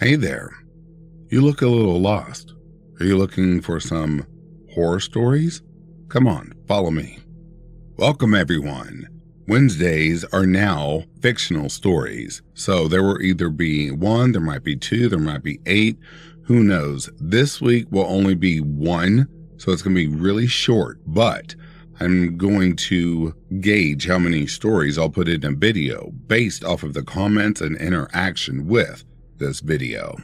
Hey there. You look a little lost. Are you looking for some horror stories? Come on, follow me. Welcome, everyone. Wednesdays are now fictional stories. So there will either be one, there might be two, there might be eight. Who knows? This week will only be one. So it's going to be really short, but I'm going to gauge how many stories I'll put in a video based off of the comments and interaction with this video.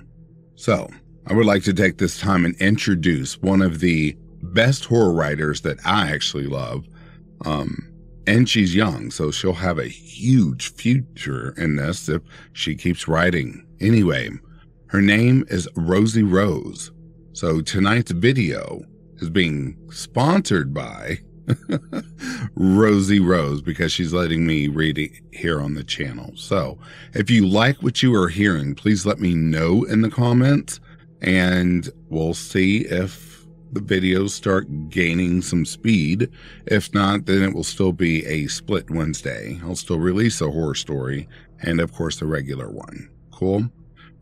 So, I would like to take this time and introduce one of the best horror writers that I actually love. Um, and she's young, so she'll have a huge future in this if she keeps writing. Anyway, her name is Rosie Rose. So tonight's video is being sponsored by Rosie Rose because she's letting me read it here on the channel. So if you like what you are hearing, please let me know in the comments and we'll see if the videos start gaining some speed. If not, then it will still be a split Wednesday. I'll still release a horror story and, of course, the regular one. Cool?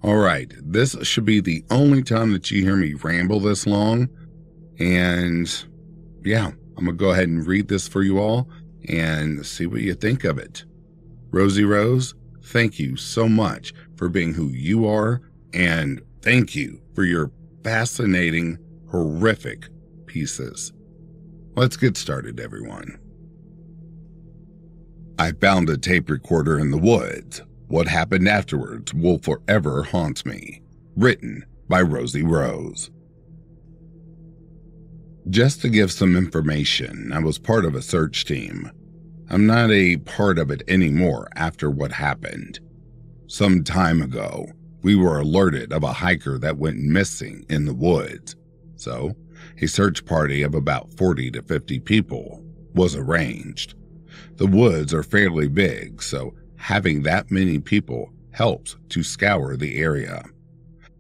All right. This should be the only time that you hear me ramble this long. And yeah, I'm going to go ahead and read this for you all and see what you think of it. Rosie Rose, thank you so much for being who you are, and thank you for your fascinating, horrific pieces. Let's get started, everyone. I found a tape recorder in the woods. What happened afterwards will forever haunt me. Written by Rosie Rose. Just to give some information, I was part of a search team. I'm not a part of it anymore after what happened. Some time ago, we were alerted of a hiker that went missing in the woods. So, a search party of about 40 to 50 people was arranged. The woods are fairly big, so having that many people helps to scour the area.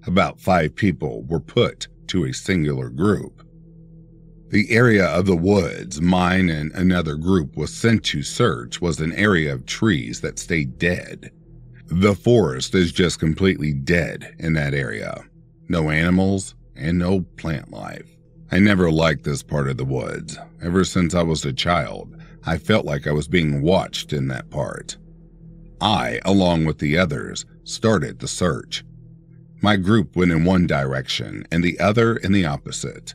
About five people were put to a singular group. The area of the woods mine and another group was sent to search was an area of trees that stayed dead. The forest is just completely dead in that area. No animals and no plant life. I never liked this part of the woods. Ever since I was a child, I felt like I was being watched in that part. I, along with the others, started the search. My group went in one direction and the other in the opposite.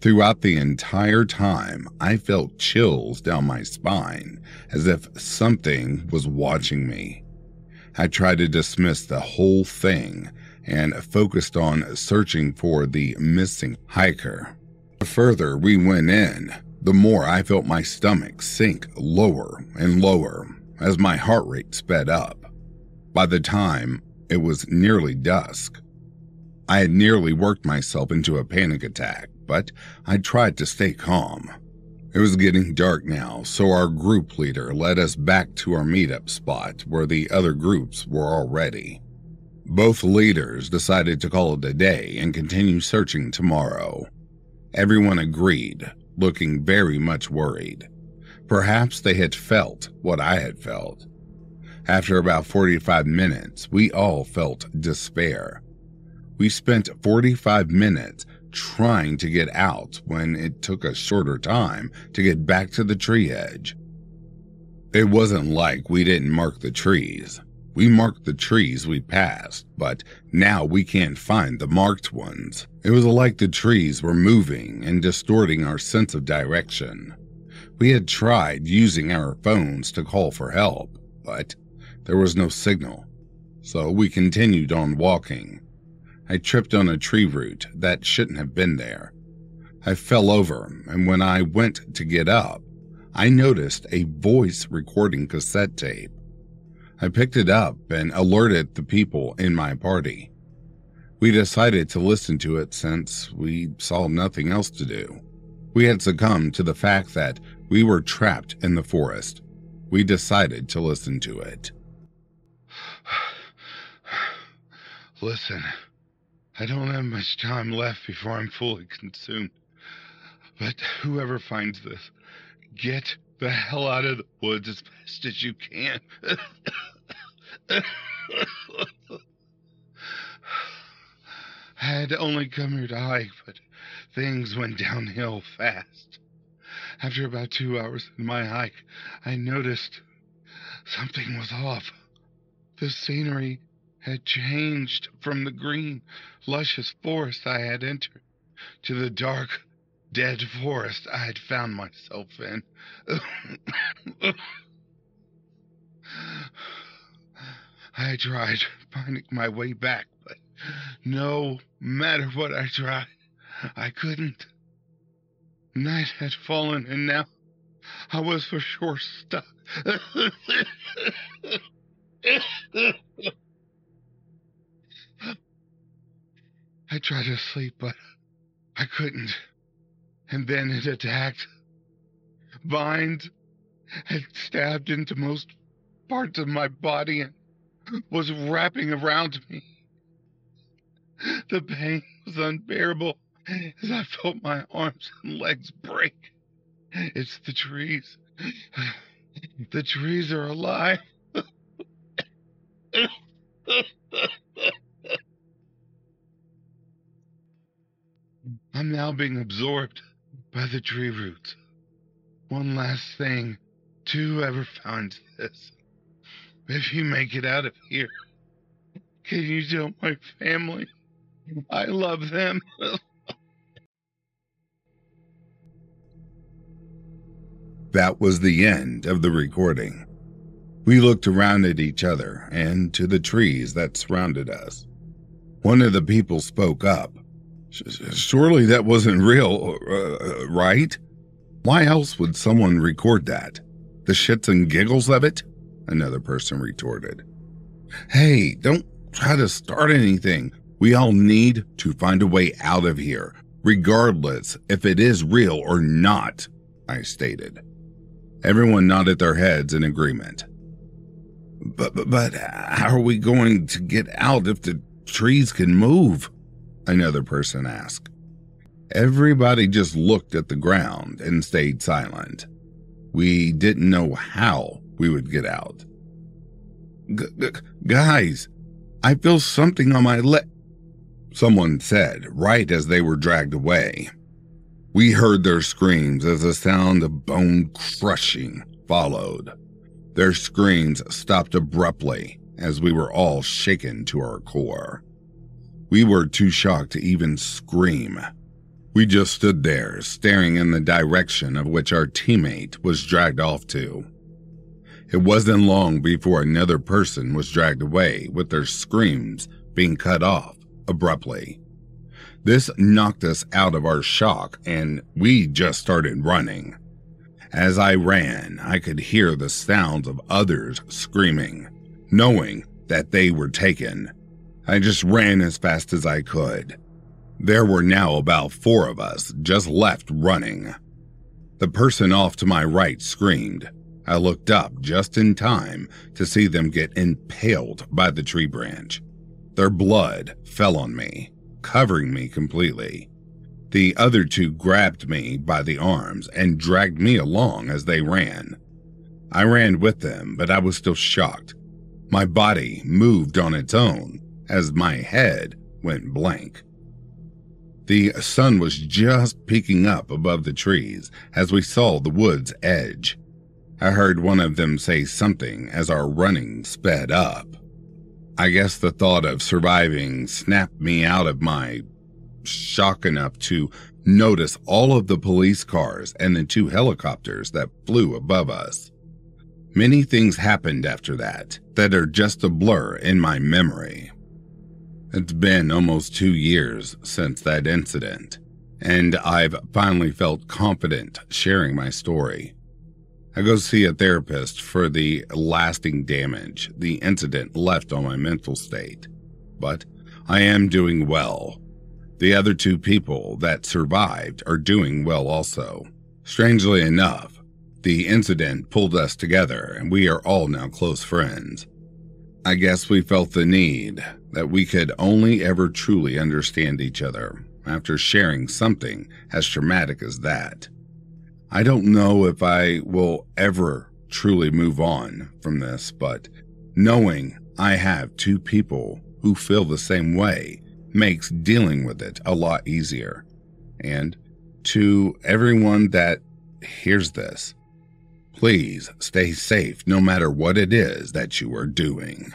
Throughout the entire time, I felt chills down my spine as if something was watching me. I tried to dismiss the whole thing and focused on searching for the missing hiker. The further we went in, the more I felt my stomach sink lower and lower as my heart rate sped up. By the time it was nearly dusk, I had nearly worked myself into a panic attack but I tried to stay calm. It was getting dark now, so our group leader led us back to our meetup spot where the other groups were already. Both leaders decided to call it a day and continue searching tomorrow. Everyone agreed, looking very much worried. Perhaps they had felt what I had felt. After about 45 minutes, we all felt despair. We spent 45 minutes trying to get out when it took a shorter time to get back to the tree edge. It wasn't like we didn't mark the trees. We marked the trees we passed, but now we can't find the marked ones. It was like the trees were moving and distorting our sense of direction. We had tried using our phones to call for help, but there was no signal. So we continued on walking, I tripped on a tree root that shouldn't have been there. I fell over, and when I went to get up, I noticed a voice recording cassette tape. I picked it up and alerted the people in my party. We decided to listen to it since we saw nothing else to do. We had succumbed to the fact that we were trapped in the forest. We decided to listen to it. Listen. I don't have much time left before I'm fully consumed. But whoever finds this, get the hell out of the woods as fast as you can. I had only come here to hike, but things went downhill fast. After about two hours in my hike, I noticed something was off. The scenery had changed from the green, luscious forest I had entered to the dark, dead forest I had found myself in. I tried finding my way back, but no matter what I tried, I couldn't. Night had fallen, and now I was for sure stuck. I tried to sleep, but I couldn't. And then it attacked. Vines had stabbed into most parts of my body and was wrapping around me. The pain was unbearable as I felt my arms and legs break. It's the trees. The trees are alive. I'm now being absorbed by the tree roots. One last thing to whoever finds this. If you make it out of here, can you tell my family I love them? that was the end of the recording. We looked around at each other and to the trees that surrounded us. One of the people spoke up. Surely that wasn't real, uh, right? Why else would someone record that? The shits and giggles of it? Another person retorted. Hey, don't try to start anything. We all need to find a way out of here, regardless if it is real or not, I stated. Everyone nodded their heads in agreement. But, but, but how are we going to get out if the trees can move? Another person asked. Everybody just looked at the ground and stayed silent. We didn't know how we would get out. Guys, I feel something on my leg. Someone said right as they were dragged away. We heard their screams as a sound of bone crushing followed. Their screams stopped abruptly as we were all shaken to our core. We were too shocked to even scream. We just stood there, staring in the direction of which our teammate was dragged off to. It wasn't long before another person was dragged away with their screams being cut off abruptly. This knocked us out of our shock and we just started running. As I ran, I could hear the sounds of others screaming, knowing that they were taken. I just ran as fast as I could. There were now about four of us just left running. The person off to my right screamed. I looked up just in time to see them get impaled by the tree branch. Their blood fell on me, covering me completely. The other two grabbed me by the arms and dragged me along as they ran. I ran with them, but I was still shocked. My body moved on its own as my head went blank. The sun was just peeking up above the trees as we saw the wood's edge. I heard one of them say something as our running sped up. I guess the thought of surviving snapped me out of my shock enough to notice all of the police cars and the two helicopters that flew above us. Many things happened after that that are just a blur in my memory. It's been almost two years since that incident, and I've finally felt confident sharing my story. I go see a therapist for the lasting damage the incident left on my mental state. But I am doing well. The other two people that survived are doing well also. Strangely enough, the incident pulled us together and we are all now close friends. I guess we felt the need that we could only ever truly understand each other after sharing something as traumatic as that. I don't know if I will ever truly move on from this, but knowing I have two people who feel the same way makes dealing with it a lot easier. And to everyone that hears this, please stay safe no matter what it is that you are doing.